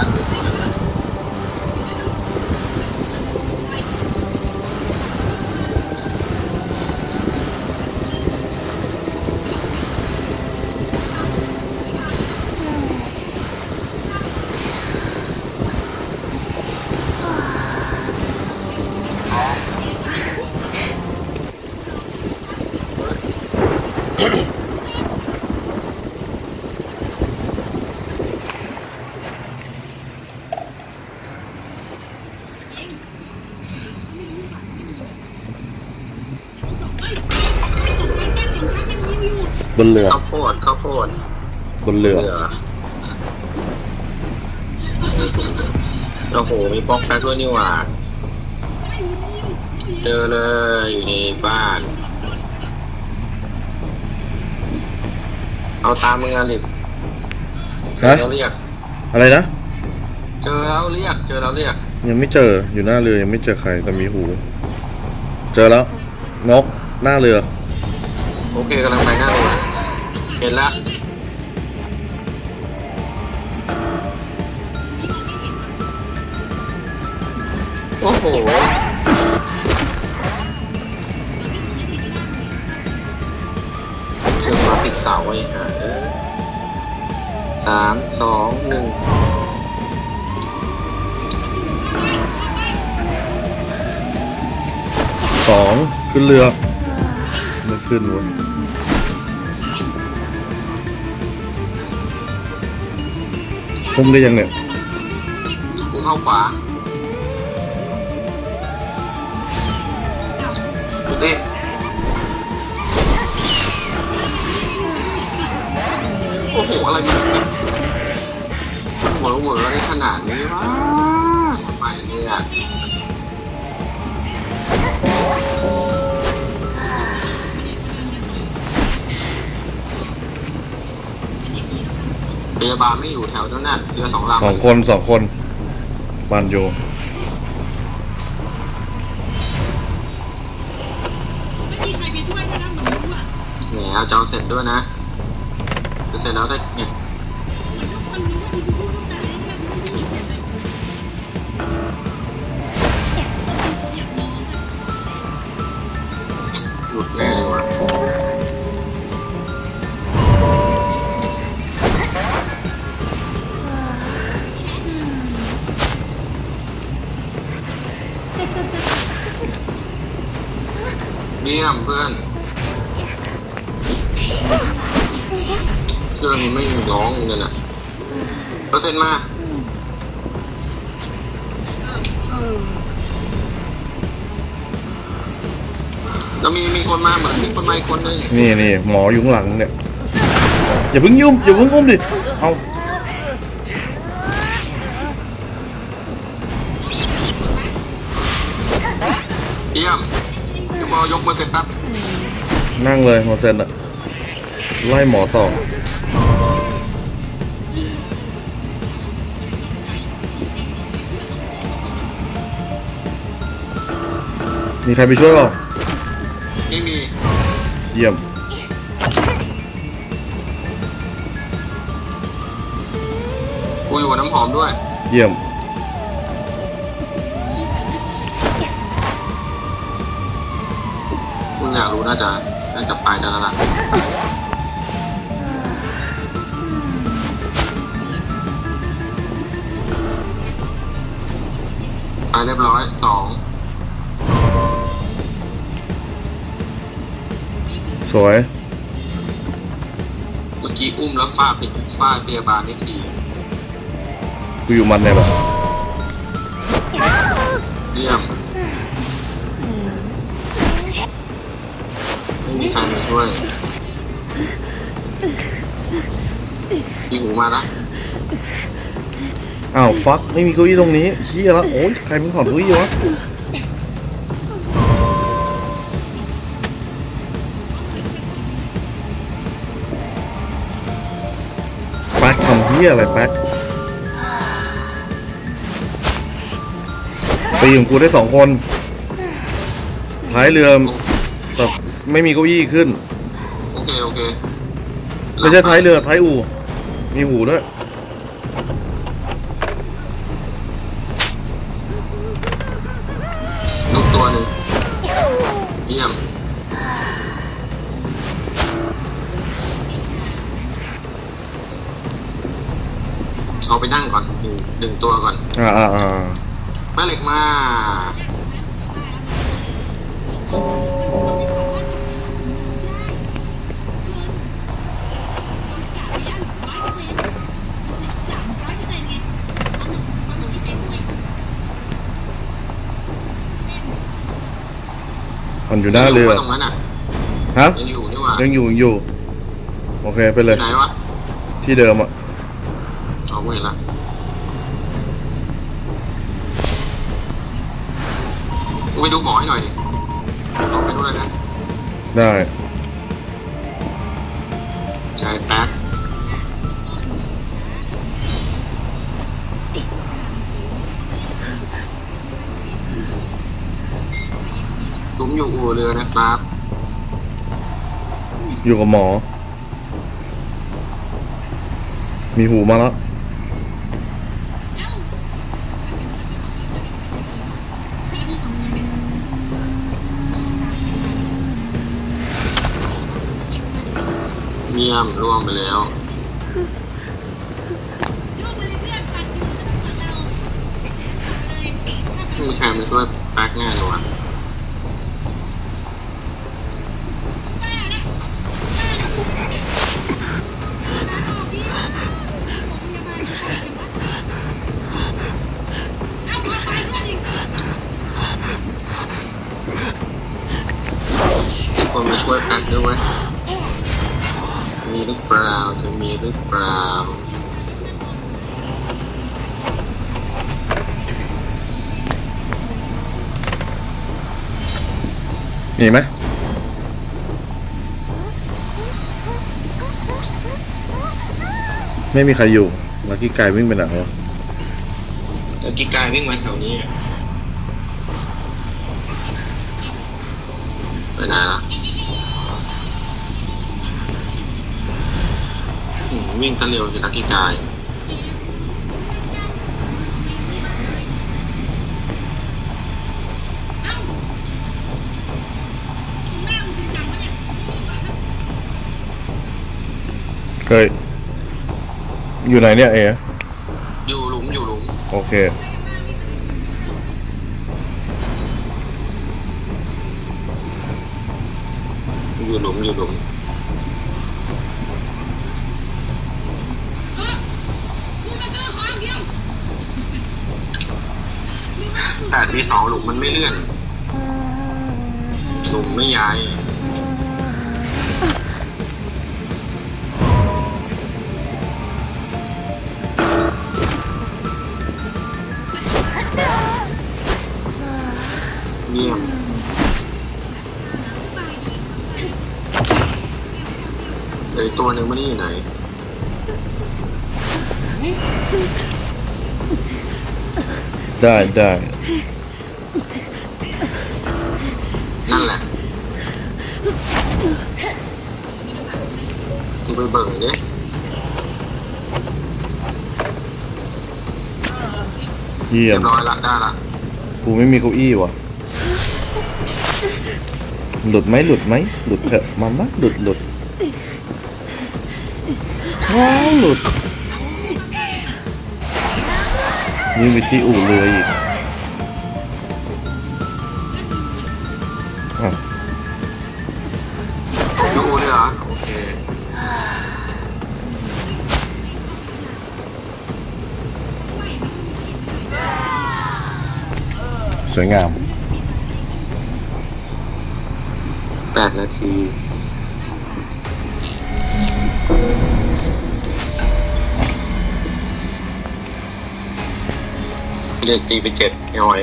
า บนเรือ ข้าวโพดข้าวโพดบนเรือเหลือโอ้โหมีป๊อกแป๊กด้วยนี่หว่า เจอเลยอยู่ในบ้าน เอาตามมึงอะลิบเจอฮะ แล้วเรียก อะไรนะ เจอแล้วเรียก เจอแล้วเรียก ยังไม่เจออยู่หน้าเรือยังไม่เจอใครแต่มีหู เจอแล้วนกหน้าเรือ โอเคกำลังไปหน้าเลย เห็นละโอ้โห เชือมาติดเสาไอ้ห่าเอ้ยสามสองหนึ่งสองขึ้นเรือไม่ขึ้นวะ คุ้มได้ยังเนี่ย กูเข้าขวาดูดิโอ้โห อะไรมันจะหัวเหวอไรขนาดนี้วะ บาลไม่อยู่แถวนั้นน่ะเรือสองลำสองคนสองคนปันอยู่ไม่มีใครไปช่วยด้วยนะเหมือนรู้อะแหมเอาจะเอาเสร็จด้วยนะจะเสร็จแล้วได้เนี่ยมันรู้ว่าอีพูดต้องการให้เพื่อนรู้ว่าผิดอะไรหลุดแน่เลยวะ เยี่ยมเพื่อนเชื่อนี้ไม่ร้องเลยนะเปอร์เซ็นต์มาแล้วมีมีคนมาเหมือนมีคนมาอีกคนนึงนี่นี่หมออยู่ข้างหลังเนี่ยอย่าเพิ่งยุ่มอย่าเพิ่งอุ้มดิเอาเยี่ยม เดี๋ยวมอยกมาเสร็จแป๊บนั่งเลยหมอเซนอะไล่หมอต่อ มีใครไปช่วยเปล่าไม่มีเยี่ยม กูอยู่กับน้ำหอมด้วย เยี่ยม กูอยากรู้น่าจะน่าจะไปได้แล้วล่ะไปเรียบร้อยสองสวย เมื่อกี้อุ้มแล้วฟาดปิดฟาดพยาบาลได้ทีกูอยู่มันเนี่ยแหละเยี่ยม มีใครมาช่วยมีหูมาละอ้าวฟักไม่มีเก้าอี้ตรงนี้เฮียละโอ้ยใครมันถอดเก้าอี้วะแป๊กทำเฮียอะไรแป๊กตีของกูได้สองคนท้ายเรือแต่ ไม่มีเก้าอี้ขึ้น โอเค โอเคไม่ใช่ท้ยเรือท้ยอูมีหูด้วย นกตัวหนึงเยี่ยม เอาไปนั่งก่อนดึงหนึ่งตัวก่อน อ่าอ่าอ่าแม่เหล็กมา อยู่หน้าเรือ ตรงนั้นอะฮะ ยังอยู่นี่หว่ายังอยู่ยังอยู่ โอเคไปเลย ที่ไหนวะที่เดิมอะเอาเว้ยละกูไปดูหมอให้หน่อยดิลองไปดูเลยนะได้ใช่แป๊ก อยู่อู่เรือนะครับ อยู่กับหมอ มีหูมาแล้วเงียมร่วงไปแล้ว ไม่มีใครมาช่วยแป๊กแน่เลยวะ คนมาช่วยแป๊กด้วยเวยมีหรือเปล่า จะมีหรือเปล่ามีไหมไม่มีใครอยู่ลักกี้ไก่วิ่งไปไหนวะแต่กีกายวิ่งมาแถวนี้อะ ไปไหนละอืมวิ่งซะเร็วสิลักกี้กายเคยอยู่ไหนเนี่ยเออยู่หลุมอยู่หลุม โอเค อยู่หลุมอยู่หลุมแต่ที่สองหลุมมันไม่เลื่อนหลุมไม่ย้าย ลืออกตัวหนึ่งไม่ได้อยู่ไหน ได้ได้นั่นแหละกูไปเบิ่งดิเยี่ยเรียมบร้อยละได้ละกูไม่มีเก้าอี้ว่ะ หลุดไหมหลุดไหมหลุดเถอะมามะหลุดหลุด ว้าวหลุดวิ่งไปที่อู่เรืออีกอะดูเลยเหรอโอเคสวยงามแปดนาที เด็กตีไปเจ็ดหน่อย